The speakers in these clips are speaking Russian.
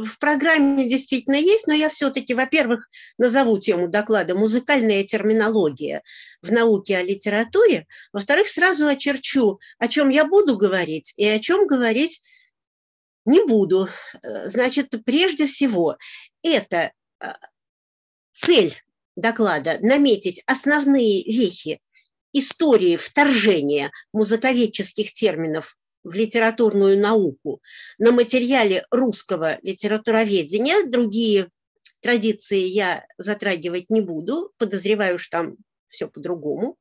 в программе действительно есть, но я все-таки, во-первых, назову тему доклада «Музыкальная терминология в науке о литературе», во-вторых, сразу очерчу, о чем я буду говорить и о чем говорить не буду. Э, значит, прежде всего, это э, цель доклада – наметить основные вехи истории вторжения музыковедческих терминов в литературную науку на материале русского литературоведения. Другие традиции я затрагивать не буду, подозреваю, что там все по-другому.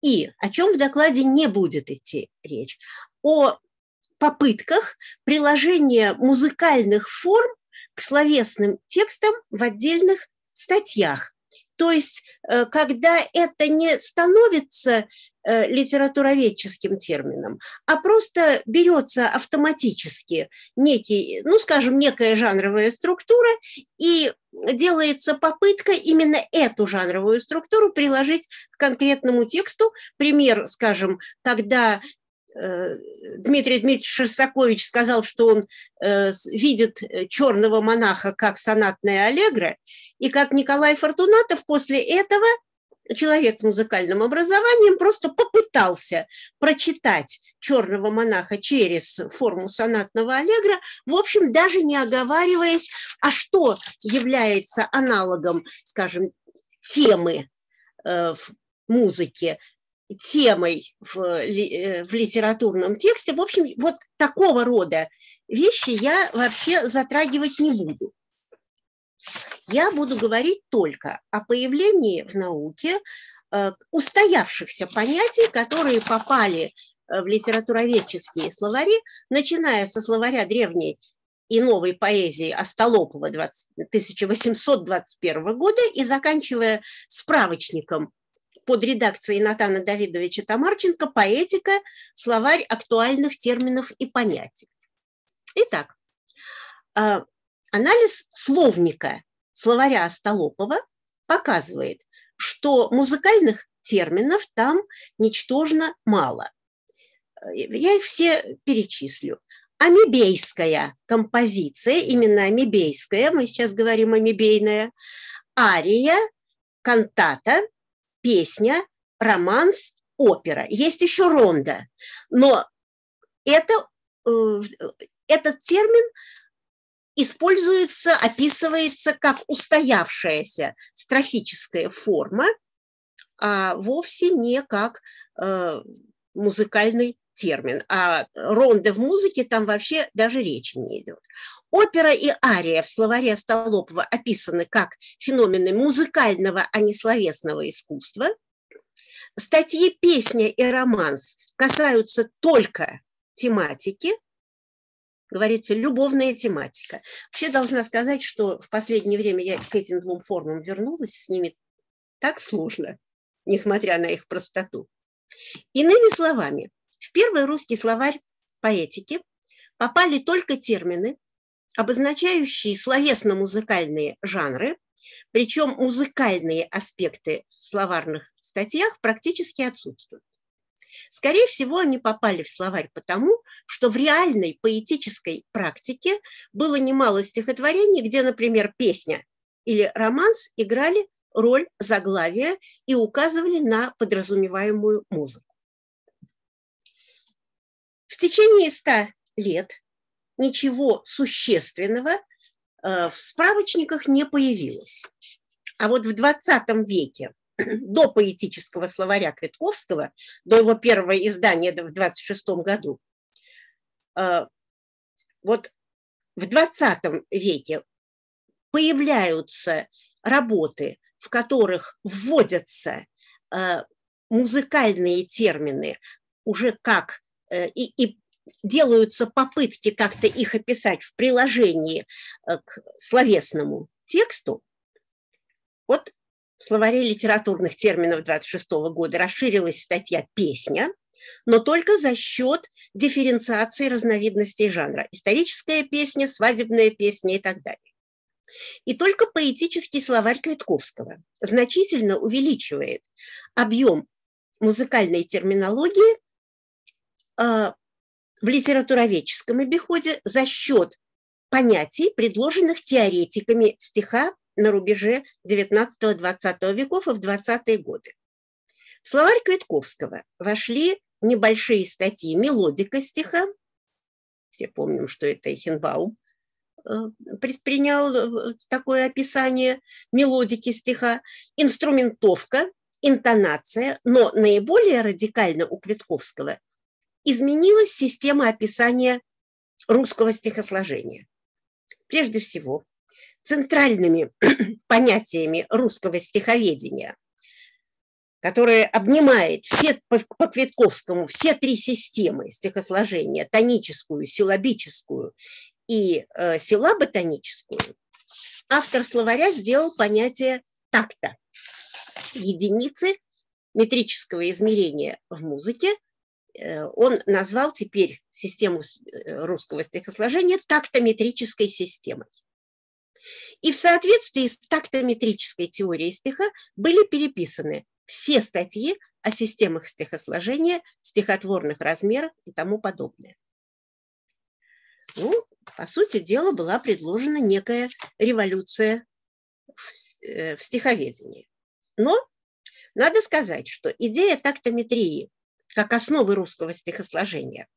И о чем в докладе не будет идти речь? О попытках приложения музыкальных форм к словесным текстам в отдельных статьях. То есть, э, когда это не становится литературоведческим термином, а просто берется автоматически некий, ну, скажем, некая жанровая структура и делается попытка именно эту жанровую структуру приложить к конкретному тексту. Пример, скажем, когда Э, Дмитрий Дмитриевич Шостакович сказал, что он э, видит э, черного монаха как сонатное аллегро, и как Николай Фортунатов после этого человек с музыкальным образованием просто попытался прочитать черного монаха через форму сонатного аллегро, в общем, даже не оговариваясь, а что является аналогом, скажем, темы в музыке, темой в, э, в литературном тексте. В общем, вот такого рода вещи я вообще затрагивать не буду. Я буду говорить только о появлении в науке э, устоявшихся понятий, которые попали э, в литературоведческие словари, начиная со словаря древней и новой поэзии Остолопова 20, 1821 года и заканчивая справочником под редакцией Натана Давидовича Тамарченко «Поэтика. Словарь актуальных терминов и понятий». Итак, а, анализ словника словаря Остолопова показывает, что музыкальных терминов там ничтожно мало. Я их все перечислю. Амебейская композиция, именно амебейская, мы сейчас говорим амебейная, ария, кантата, песня, романс, опера. Есть еще ронда. Но это, э, этот термин используется, описывается как устоявшаяся строфическая форма, а вовсе не как э, музыкальный термин. А ронда в музыке там вообще даже речи не идет. Опера и ария в словаре Столопова описаны как феномены музыкального, а не словесного искусства. Статьи «Песня» и «Романс» касаются только тематики, говорится, любовная тематика. Вообще должна сказать, что в последнее время я к этим двум формам вернулась, с ними так сложно, несмотря на их простоту. Иными словами, в первый русский словарь поэтики попали только термины, обозначающие словесно-музыкальные жанры, причем музыкальные аспекты в словарных статьях практически отсутствуют. Скорее всего, они попали в словарь потому, что в реальной поэтической практике было немало стихотворений, где, например, песня или романс играли роль заглавия и указывали на подразумеваемую музыку. В течение ста лет ничего существенного э, в справочниках не появилось. А вот в 20 веке, до поэтического словаря Квитковского, до его первого издания в 26 году, э, вот в 20 веке появляются работы, в которых вводятся э, музыкальные термины уже как и, и делаются попытки как-то их описать в приложении э, к словесному тексту, вот в словаре литературных терминов 26 года расширилась статья «Песня», но только за счет дифференциации разновидностей жанра. Историческая песня, свадебная песня и так далее. И только поэтический словарь Квитковского значительно увеличивает объем музыкальной терминологии а, в литературоведческом обиходе за счет понятий, предложенных теоретиками стиха на рубеже 19-20 веков и в 20-е годы. В словарь Квитковского вошли небольшие статьи «Мелодика стиха», все помним, что это Эхенбаум э, предпринял э, такое описание мелодики стиха, инструментовка, интонация, но наиболее радикально у Квитковского изменилась система описания русского стихосложения. Прежде всего, центральными понятиями русского стиховедения, которое обнимает все, по, по Квитковскому все три системы стихосложения, тоническую, силабическую и э, силаботоническую, автор словаря сделал понятие такта, единицы метрического измерения в музыке – Э, он назвал теперь систему э, русского стихосложения тактометрической системой. И в соответствии с тактометрической теорией стиха были переписаны все статьи о системах стихосложения, стихотворных размерах и тому подобное. Ну, по сути дела, была предложена некая революция в э, стиховедении. Но надо сказать, что идея тактометрии как основы русского стихосложения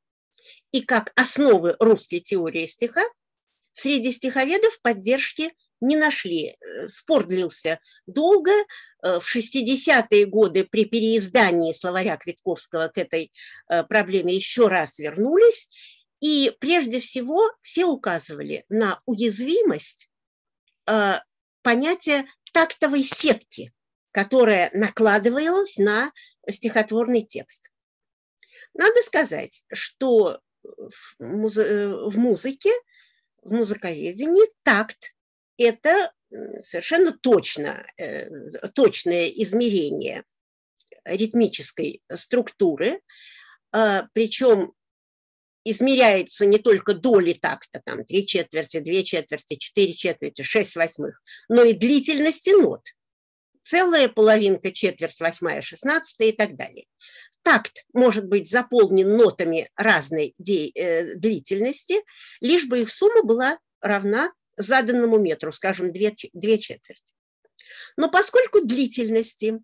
и как основы русской теории стиха среди стиховедов поддержки не нашли. Э, спор длился долго. Э, в 60-е годы при переиздании словаря Квитковского к этой э, проблеме еще раз вернулись. И прежде всего все указывали на уязвимость понятия тактовой сетки, которая накладывалась на стихотворный текст. Надо сказать, что в, музы в музыке, в музыковедении такт – это совершенно точно, э, точное измерение ритмической структуры, а, причем измеряется не только доли такта, там три четверти, две четверти, четыре четверти, шесть восьмых, но и длительности нот. Целая половинка, четверть, восьмая, шестнадцатая и так далее такт может быть заполнен нотами разной э, длительности, лишь бы их сумма была равна заданному метру, скажем, две, две четверти. Но поскольку длительности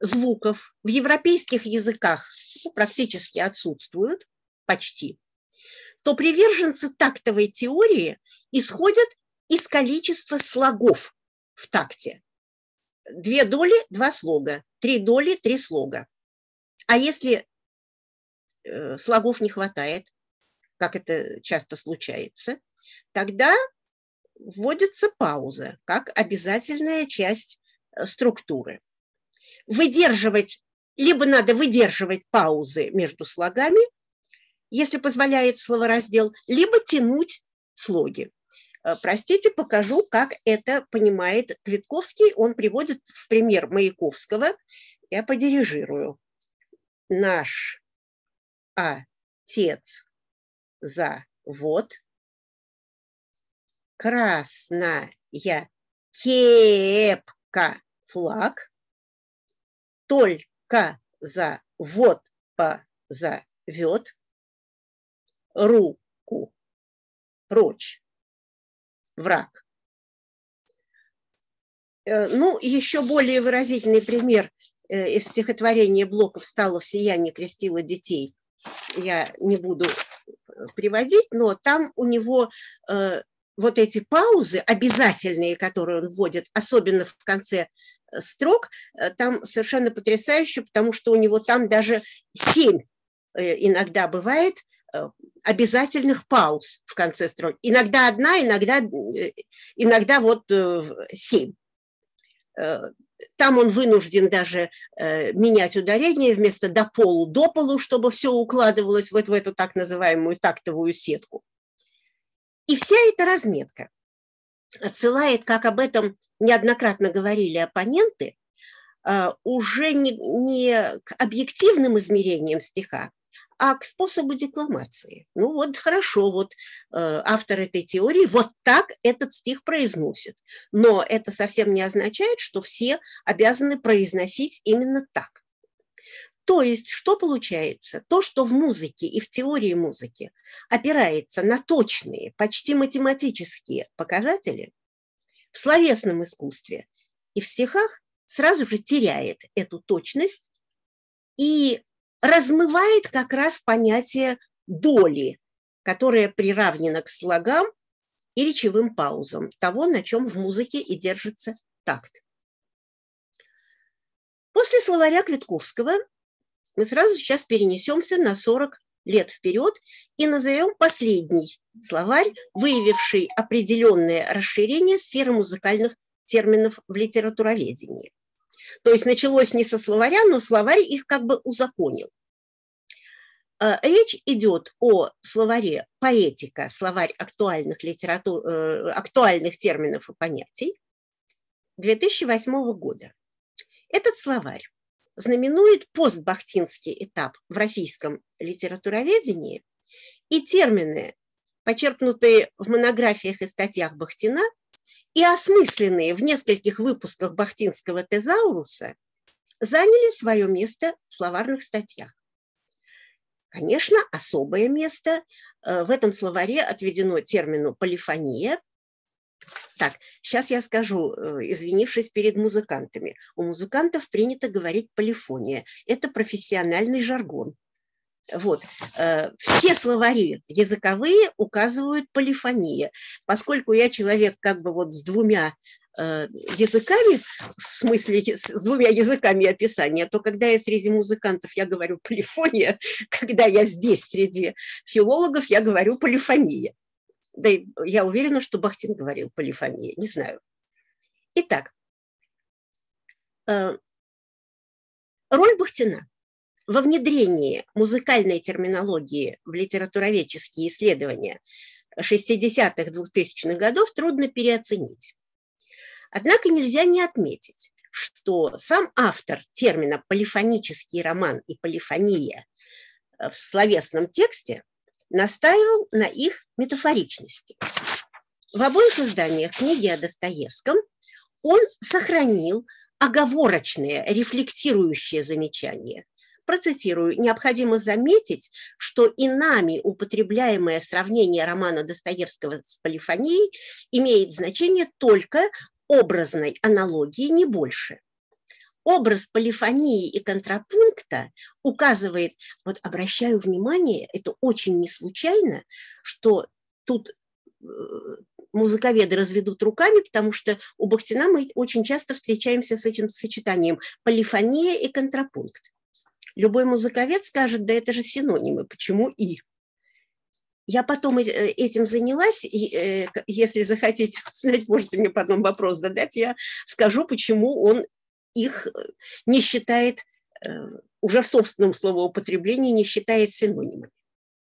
звуков в европейских языках практически отсутствуют, почти, то приверженцы тактовой теории исходят из количества слогов в такте. Две доли – два слога, три доли – три слога. А если э, слогов не хватает, как это часто случается, тогда вводится пауза как обязательная часть э, структуры. Выдерживать, либо надо выдерживать паузы между слогами, если позволяет словораздел, либо тянуть слоги. Э, простите, покажу, как это понимает Квитковский. Он приводит в пример Маяковского. Я подирижирую наш отец завод, красная кепка. Флаг, только завод позовет, руку прочь, враг. Э, ну, еще более выразительный пример Э, из стихотворения Блока «Встала в сияние, крестила детей» я не буду приводить, но там у него э, вот эти паузы обязательные, которые он вводит, особенно в конце строк, там совершенно потрясающе, потому что у него там даже семь иногда бывает обязательных пауз в конце строк. Иногда одна, иногда, иногда вот семь там он вынужден даже э, менять ударение вместо до полу, до полу, чтобы все укладывалось вот в эту так называемую тактовую сетку. И вся эта разметка отсылает, как об этом неоднократно говорили оппоненты, э, уже не, не к объективным измерениям стиха, а к способу декламации. Ну вот хорошо, вот э, автор этой теории вот так этот стих произносит. Но это совсем не означает, что все обязаны произносить именно так. То есть, что получается? То, что в музыке и в теории музыки опирается на точные, почти математические показатели, в словесном искусстве и в стихах сразу же теряет эту точность и размывает как раз понятие доли, которое приравнено к слогам и речевым паузам, того, на чем в музыке и держится такт. После словаря Квитковского мы сразу сейчас перенесемся на 40 лет вперед и назовем последний словарь, выявивший определенное расширение сферы музыкальных терминов в литературоведении. То есть началось не со словаря, но словарь их как бы узаконил. Э, речь идет о словаре поэтика, словарь актуальных, литератур, э, актуальных терминов и понятий 2008 года. Этот словарь знаменует постбахтинский этап в российском литературоведении, и термины, почерпнутые в монографиях и статьях Бахтина и осмысленные в нескольких выпусках бахтинского тезауруса, заняли свое место в словарных статьях. Конечно, особое место э, в этом словаре отведено термину полифония. Так, сейчас я скажу, э, извинившись перед музыкантами. У музыкантов принято говорить полифония. Это профессиональный жаргон. Вот. Э, все словари языковые указывают полифония. Поскольку я человек как бы вот с двумя Э, языками, в смысле с двумя языками описания, то когда я среди музыкантов, я говорю полифония, когда я здесь среди филологов, я говорю полифония. Да и я уверена, что Бахтин говорил полифония, не знаю. Итак, э, роль Бахтина во внедрении музыкальной терминологии в литературоведческие исследования 60-х, 2000-х годов трудно переоценить. Однако нельзя не отметить, что сам автор термина «полифонический роман» и «полифония» в словесном тексте настаивал на их метафоричности. В обоих изданиях книги о Достоевском он сохранил оговорочные, рефлектирующие замечания. Процитирую, необходимо заметить, что и нами употребляемое сравнение романа Достоевского с полифонией имеет значение только образной аналогии не больше. Образ полифонии и контрапункта указывает, вот обращаю внимание, это очень не случайно, что тут э, музыковеды разведут руками, потому что у Бахтина мы очень часто встречаемся с этим сочетанием полифония и контрапункт. Любой музыковед скажет, да это же синонимы, почему и? Я потом э, этим занялась, и, э, если захотите знать, можете мне потом вопрос задать, я скажу, почему он их э, не считает, уже в собственном словоупотреблении не считает синонимами.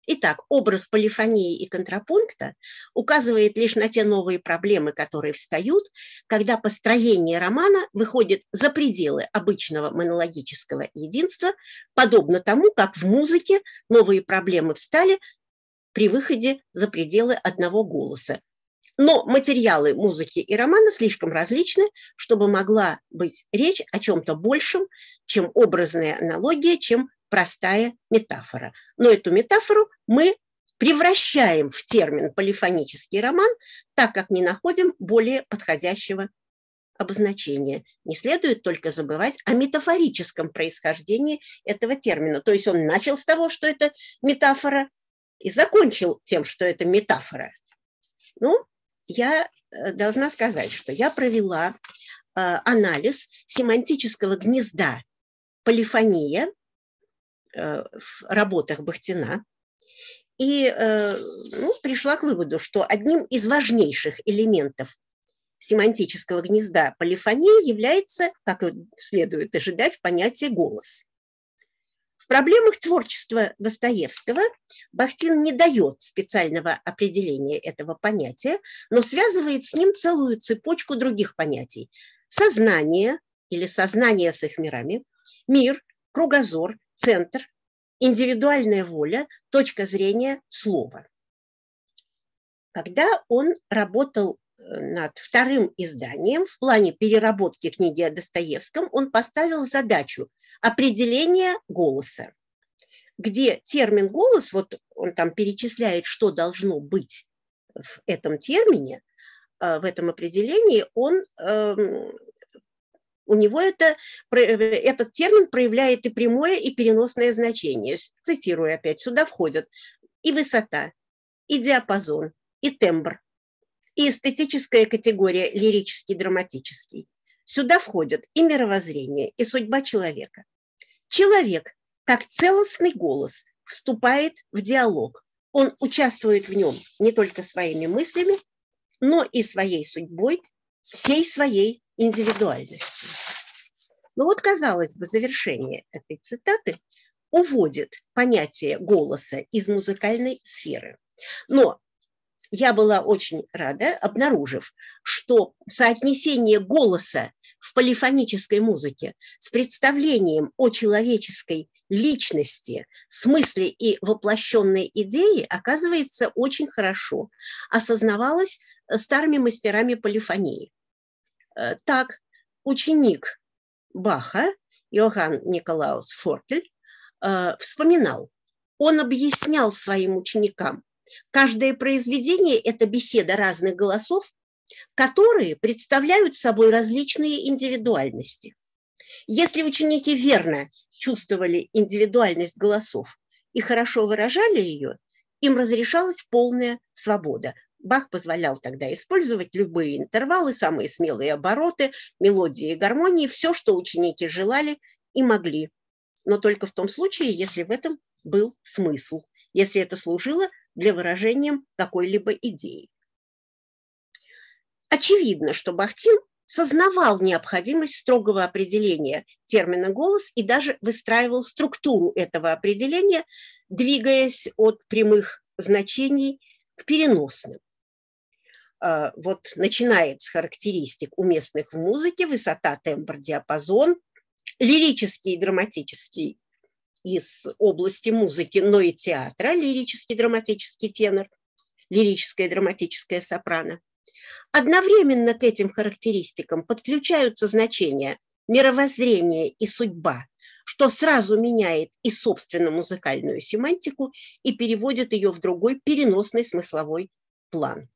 Итак, образ полифонии и контрапункта указывает лишь на те новые проблемы, которые встают, когда построение романа выходит за пределы обычного монологического единства, подобно тому, как в музыке новые проблемы встали при выходе за пределы одного голоса. Но материалы музыки и романа слишком различны, чтобы могла быть речь о чем-то большем, чем образная аналогия, чем простая метафора. Но эту метафору мы превращаем в термин полифонический роман, так как не находим более подходящего обозначения. Не следует только забывать о метафорическом происхождении этого термина. То есть он начал с того, что это метафора, и закончил тем, что это метафора. Ну, я э, должна сказать, что я провела э, анализ семантического гнезда полифония э, в работах Бахтина и ну, пришла к выводу, что одним из важнейших элементов семантического гнезда полифонии является, как следует ожидать, понятие «голос». В проблемах творчества Достоевского Бахтин не дает специального определения этого понятия, но связывает с ним целую цепочку других понятий. Сознание или сознание с их мирами, мир, кругозор, центр, индивидуальная воля, точка зрения, слово. Когда он работал над вторым изданием. В плане переработки книги о Достоевском он поставил задачу определения голоса, где термин «голос», вот он там перечисляет, что должно быть в этом термине, в этом определении, он эм, у него это, этот термин проявляет и прямое, и переносное значение. Цитирую опять, сюда входят и высота, и диапазон, и тембр, и эстетическая категория лирический, драматический. Сюда входят и мировоззрение, и судьба человека. Человек, как целостный голос, вступает в диалог. Он участвует в нем не только своими мыслями, но и своей судьбой, всей своей индивидуальности. Ну вот, казалось бы, завершение этой цитаты уводит понятие голоса из музыкальной сферы. Но я была очень рада, обнаружив, что соотнесение голоса в полифонической музыке с представлением о человеческой личности, смысле и воплощенной идеи оказывается очень хорошо осознавалось старыми мастерами полифонии. Э, так, ученик Баха, Иоганн Николаус Форкель, э, вспоминал, он объяснял своим ученикам, каждое произведение – это беседа разных голосов, которые представляют собой различные индивидуальности. Если ученики верно чувствовали индивидуальность голосов и хорошо выражали ее, им разрешалась полная свобода. Бах позволял тогда использовать любые интервалы, самые смелые обороты, мелодии и гармонии, все, что ученики желали и могли. Но только в том случае, если в этом был смысл, если это служило для выражения какой-либо идеи. Очевидно, что Бахтин сознавал необходимость строгого определения термина «голос» и даже выстраивал структуру этого определения, двигаясь от прямых значений к переносным. А, вот начинает с характеристик уместных в музыке, высота, тембр, диапазон, лирический и драматический из области музыки, но и театра, лирический драматический тенор, лирическое драматическое сопрано. Одновременно к этим характеристикам подключаются значения мировоззрение и судьба, что сразу меняет и собственно музыкальную семантику и переводит ее в другой переносный смысловой план.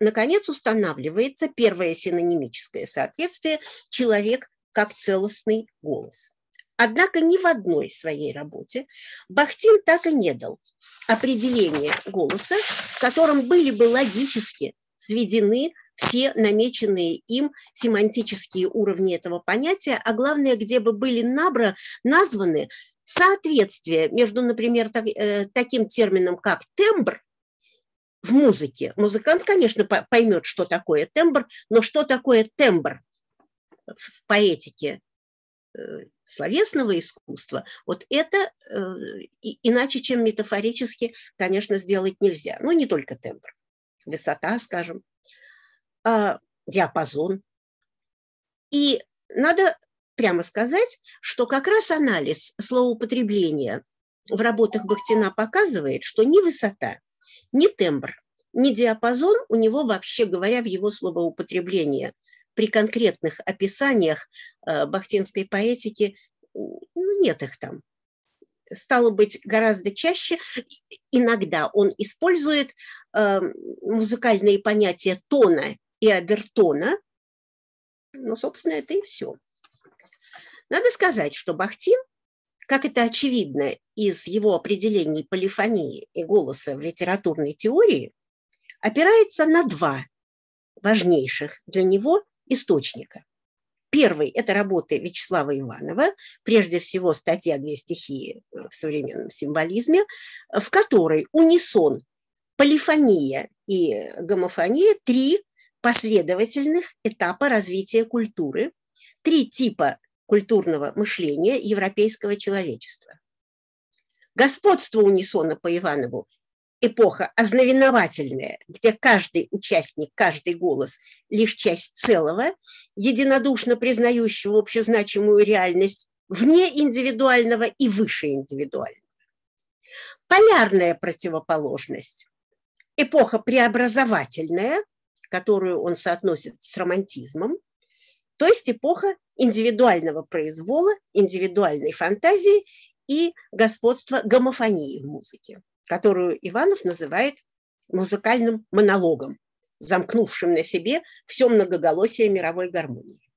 Наконец устанавливается первое синонимическое соответствие «человек как целостный голос». Однако ни в одной своей работе Бахтин так и не дал определения голоса, в котором были бы логически сведены все намеченные им семантические уровни этого понятия, а главное, где бы были набра, названы соответствия между, например, так, э, таким термином, как тембр, в музыке. Музыкант, конечно, поймет, что такое тембр, но что такое тембр в поэтике э, словесного искусства, вот это э, иначе, чем метафорически, конечно, сделать нельзя. Ну, не только тембр, высота, скажем, а диапазон. И надо прямо сказать, что как раз анализ словоупотребления в работах Бахтина показывает, что ни высота, ни тембр, ни диапазон у него, вообще говоря, в его словоупотреблении при конкретных описаниях э, бахтинской поэтики ну, нет их там. Стало быть, гораздо чаще иногда он использует э, музыкальные понятия тона и обертона, но, собственно, это и все. Надо сказать, что Бахтин как это очевидно из его определений полифонии и голоса в литературной теории, опирается на два важнейших для него источника. Первый – это работы Вячеслава Иванова, прежде всего статья «Две стихии в современном символизме», в которой унисон, полифония и гомофония – три последовательных этапа развития культуры, три типа культурного мышления европейского человечества. Господство унисона по Иванову – эпоха ознаменовательная, где каждый участник, каждый голос – лишь часть целого, единодушно признающего общезначимую реальность вне индивидуального и выше индивидуального. Полярная противоположность – эпоха преобразовательная, которую он соотносит с романтизмом, то есть эпоха индивидуального произвола, индивидуальной фантазии и господства гомофонии в музыке, которую Иванов называет музыкальным монологом, замкнувшим на себе все многоголосие мировой гармонии.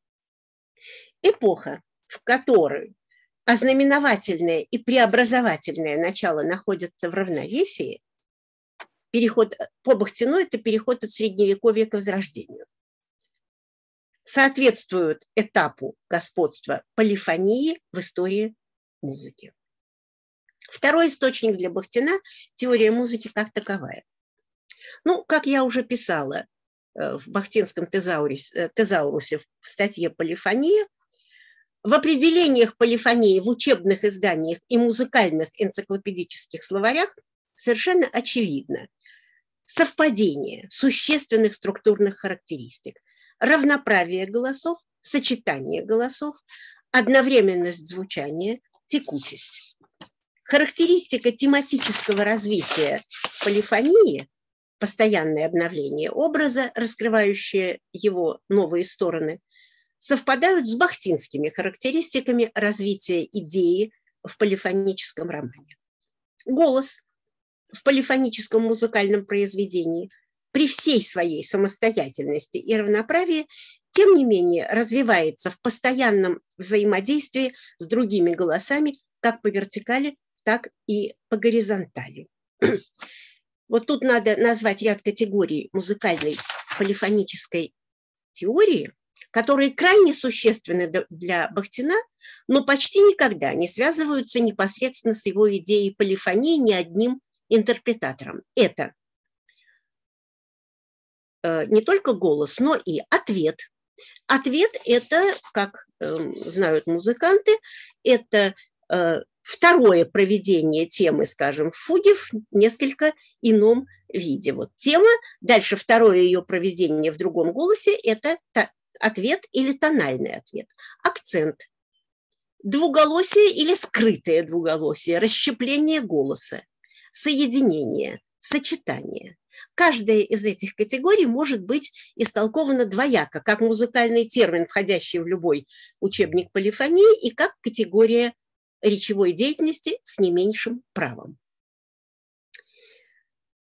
Эпоха, в которой ознаменовательное и преобразовательное начало находятся в равновесии, переход по Бахтину – это переход от Средневековья к Возрождению. Соответствуют этапу господства полифонии в истории музыки. Второй источник для Бахтина – теория музыки как таковая. Ну, как я уже писала э, в Бахтинском тезаурусе, э, тезаурусе в статье «Полифония», в определениях полифонии в учебных изданиях и музыкальных энциклопедических словарях совершенно очевидно совпадение существенных структурных характеристик, равноправие голосов, сочетание голосов, одновременность звучания, текучесть. Характеристика тематического развития полифонии – постоянное обновление образа, раскрывающее его новые стороны, совпадают с бахтинскими характеристиками развития идеи в полифоническом романе. Голос в полифоническом музыкальном произведении при всей своей самостоятельности и равноправии, тем не менее развивается в постоянном взаимодействии с другими голосами как по вертикали, так и по горизонтали. Вот тут надо назвать ряд категорий музыкальной полифонической теории, которые крайне существенны для Бахтина, но почти никогда не связываются непосредственно с его идеей полифонии ни одним интерпретатором. Это э, не только голос, но и ответ. Ответ – это, как эм, знают музыканты, это э, второе проведение темы, скажем, в фуге в несколько ином виде. Вот тема, дальше второе ее проведение в другом голосе – это ответ или тональный ответ, акцент, двуголосие или скрытое двуголосие, расщепление голоса, соединение, сочетание. Каждая из этих категорий может быть истолкована двояко, как музыкальный термин, входящий в любой учебник полифонии, и как категория речевой деятельности с не меньшим правом.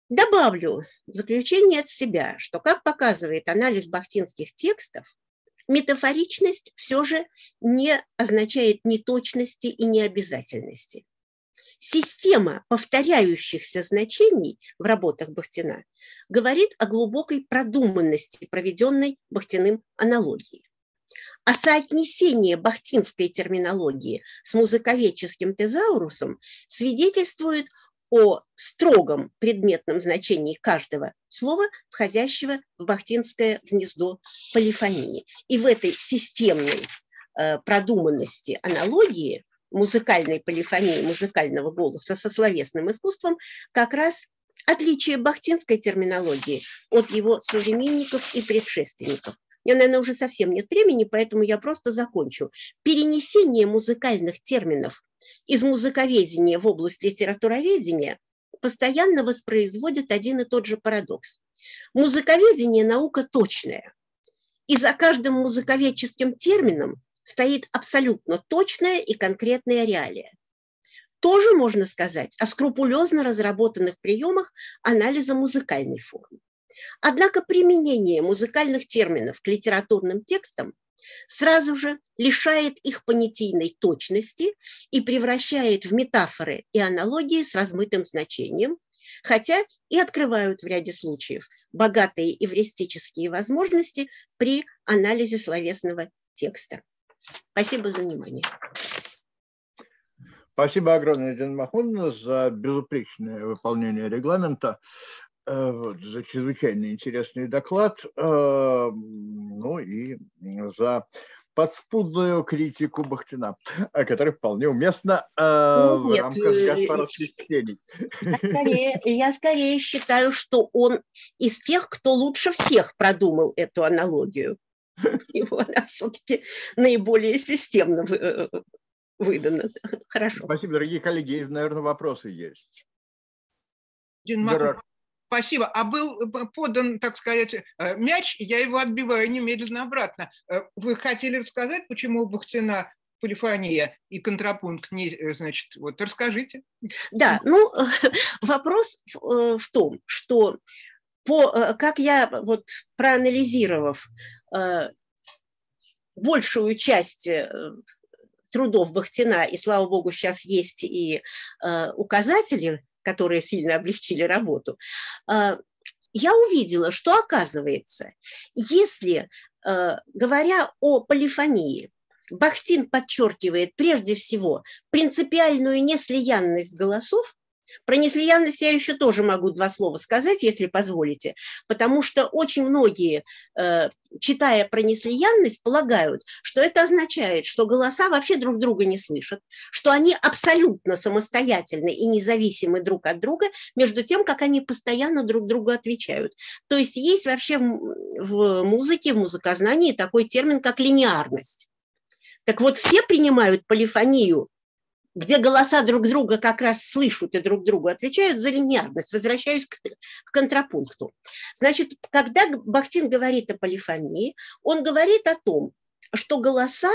Добавлю в заключение от себя, что, как показывает анализ бахтинских текстов, метафоричность все же не означает неточности и необязательности. Система повторяющихся значений в работах Бахтина говорит о глубокой продуманности проведенной Бахтиным аналогии. А соотнесение бахтинской терминологии с музыковедческим тезаурусом свидетельствует о строгом предметном значении каждого слова, входящего в бахтинское гнездо полифонии. И в этой системной э, продуманности аналогии музыкальной полифонии, музыкального голоса со словесным искусством как раз отличие бахтинской терминологии от его современников и предшественников. Я, наверное, уже совсем нет времени, поэтому я просто закончу. Перенесение музыкальных терминов из музыковедения в область литературоведения постоянно воспроизводит один и тот же парадокс. Музыковедение – наука точная. И за каждым музыковедческим термином стоит абсолютно точная и конкретная реалия. Тоже можно сказать о скрупулезно разработанных приемах анализа музыкальной формы. Однако применение музыкальных терминов к литературным текстам сразу же лишает их понятийной точности и превращает в метафоры и аналогии с размытым значением, хотя и открывают в ряде случаев богатые эвристические возможности при анализе словесного текста. Спасибо за внимание. Спасибо огромное, Дина Махмудовна, за безупречное выполнение регламента. Э, вот, за чрезвычайно интересный доклад, э, ну и за подспудную критику Бахтина, э, которая вполне уместна ну, в нет, рамках Гаспаровских чтений. Я скорее, я скорее считаю, что он из тех, кто лучше всех продумал эту аналогию. Его она все-таки наиболее системно выдана. Хорошо. Спасибо, дорогие коллеги. Наверное, вопросы есть. Дин Герард. Спасибо. А был подан, так сказать, мяч, я его отбиваю немедленно обратно. Вы хотели рассказать, почему Бахтина полифония и контрапункт, не, значит, вот расскажите. Да, ну, вопрос в том, что по, как я вот проанализировав большую часть трудов Бахтина, и, слава богу, сейчас есть и э, указатели, которые сильно облегчили работу, э, я увидела, что оказывается, если, э, говоря о полифонии, Бахтин подчеркивает прежде всего принципиальную неслиянность голосов, про неслиянность я еще тоже могу два слова сказать, если позволите, потому что очень многие, э, читая про неслиянность, полагают, что это означает, что голоса вообще друг друга не слышат, что они абсолютно самостоятельны и независимы друг от друга, между тем, как они постоянно друг другу отвечают. То есть есть вообще в музыке, в музыкознании такой термин, как линеарность. Так вот, все принимают полифонию где голоса друг друга как раз слышат и друг другу отвечают за линеарность. Возвращаюсь к, к контрапункту. Значит, когда Бахтин говорит о полифонии, он говорит о том, что голоса,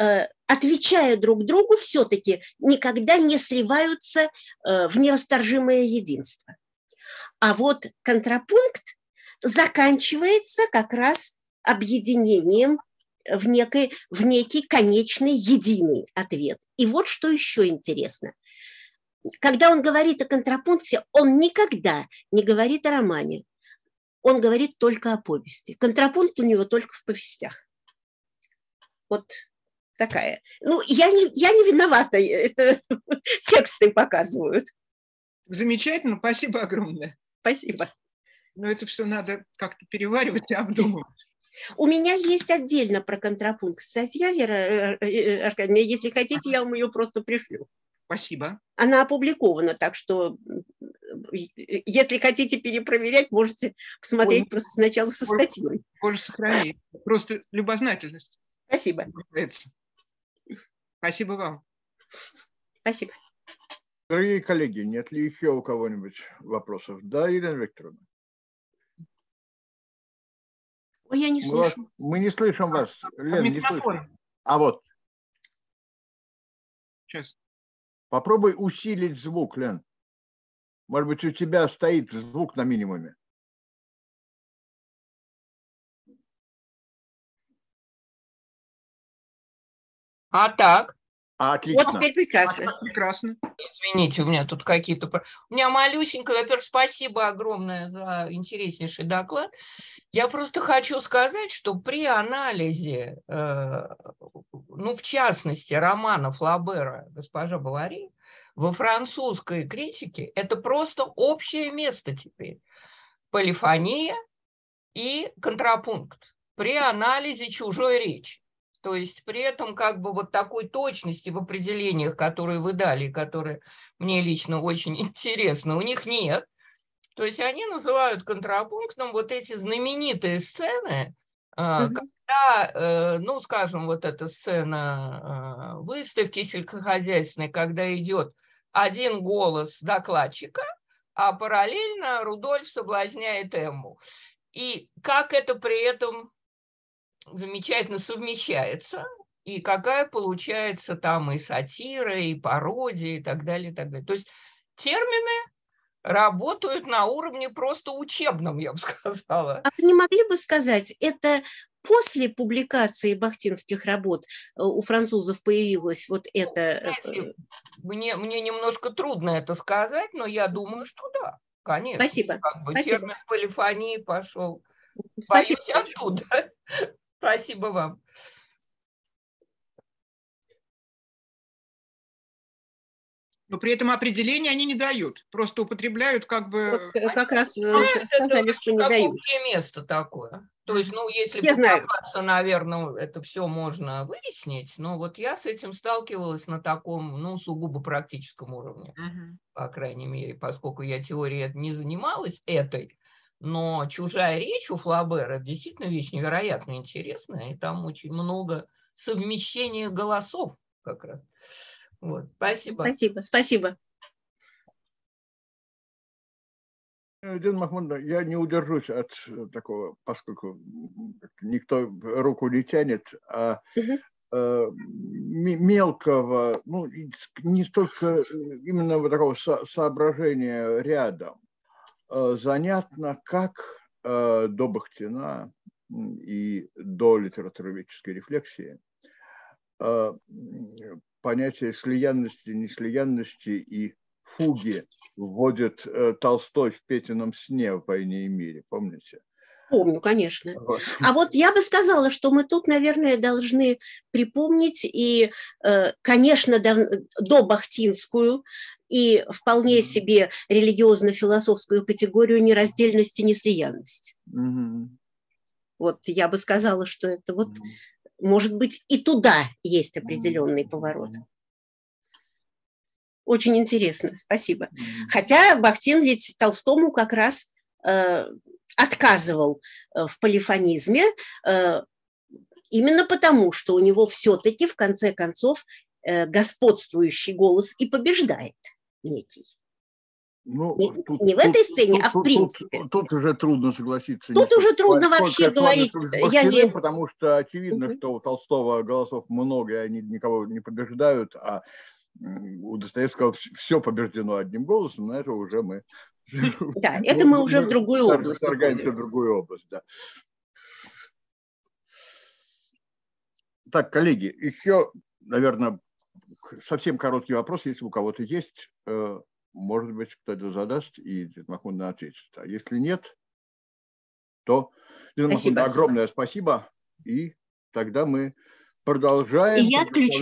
э, отвечая друг другу, все-таки никогда не сливаются э, в нерасторжимое единство. А вот контрапункт заканчивается как раз объединением в, некий, в некий конечный единый ответ. И вот что еще интересно. Когда он говорит о контрапункте, он никогда не говорит о романе. Он говорит только о повести. Контрапункт у него только в повестях. Вот такая. Ну, я не, я не виновата, это тексты показывают. Замечательно, спасибо огромное. Спасибо. Но это все надо как-то переваривать и обдумывать. У меня есть отдельно про контрапункт статья, Вера э, э, э, Аркадьевна. Если хотите, я вам ее просто пришлю. Спасибо. Она опубликована, так что если хотите перепроверять, можете посмотреть Ой, просто сначала со статьей. Боже, сохрани. Просто любознательность. Спасибо. Спасибо вам. Спасибо. Дорогие коллеги, нет ли еще у кого-нибудь вопросов? Да, Елена Викторовна. Ой, я не слышу. Мы, мы не слышим вас. А, Лен, не слышим. А вот. Сейчас. Попробуй усилить звук, Лен. Может быть, у тебя стоит звук на минимуме. А так? А, отлично. Вот теперь прекрасно. прекрасно. Извините, у меня тут какие-то... У меня малюсенькая, во-первых, спасибо огромное за интереснейший доклад. Я просто хочу сказать, что при анализе, э, ну, в частности, романа Флабера «Госпожа Бавари», во французской критике это просто общее место теперь. Полифония и контрапункт при анализе чужой речи. То есть при этом как бы вот такой точности в определениях, которые вы дали, которые мне лично очень интересны, у них нет. То есть они называют контрапунктом вот эти знаменитые сцены, mm когда, э, ну, скажем, вот эта сцена э, выставки сельскохозяйственной, когда идет один голос докладчика, а параллельно Рудольф соблазняет Эмму. И как это при этом замечательно совмещается, и какая получается там и сатира, и пародия, и так далее, и так далее. То есть термины работают на уровне просто учебном, я бы сказала. А вы не могли бы сказать, это после публикации бахтинских работ э, у французов появилось вот это? Э, Знаете, мне, мне немножко трудно это сказать, но я думаю, что да, конечно. Спасибо. Как бы Спасибо. термин полифонии пошел. Спасибо. Боюсь оттуда. Спасибо вам. но при этом определения они не дают, просто употребляют как бы... Вот э, как раз э, ну, сказали, это что не дают. место такое. То есть, ну, если я знаю. наверное, это все можно выяснить, но вот я с этим сталкивалась на таком, ну, сугубо практическом уровне, угу. по крайней мере, поскольку я теорией не занималась этой, но чужая речь у Флабера действительно вещь невероятно интересная, и там очень много совмещения голосов как раз. Вот, спасибо. Спасибо, спасибо. Дин Махмуд, я не удержусь от такого, поскольку никто руку не тянет, а Э, мелкого, ну, не столько именно вот такого соображения рядом. Э, занятно, как э, до Бахтина и до литературоведческой рефлексии понятие слиянности, неслиянности и фуги вводит Толстой в Петином сне в «Войне и мире», помните? Помню, конечно. А вот я бы сказала, что мы тут, наверное, должны припомнить и, э, конечно, до Бахтинскую и вполне себе религиозно-философскую категорию нераздельность и неслиянность. Mm-hmm. Вот я бы сказала, что это вот, mm-hmm. может быть, и туда есть определенный mm-hmm. поворот. Очень интересно, спасибо. Mm-hmm. Хотя Бахтин ведь Толстому как раз э, отказывал э, в полифонизме э, именно потому, что у него все-таки в конце концов э, господствующий голос и побеждает некий. Ну, не, тут, не в этой сцене, тут, а в принципе. Тут, тут, тут уже трудно согласиться. Тут уже трудно вообще говорить. Я не... Потому что очевидно, угу. что у Толстого голосов много, и они никого не побеждают, а у Достоевского все побеждено одним голосом, но это уже мы да, это мы уже в другую область. В другую область, да. Так, коллеги, еще, наверное, совсем короткий вопрос, если у кого-то есть, э, может быть, кто-то задаст, и Махмудна ответит. А если нет, то спасибо. огромное спасибо, и тогда мы продолжаем. И я отключаю.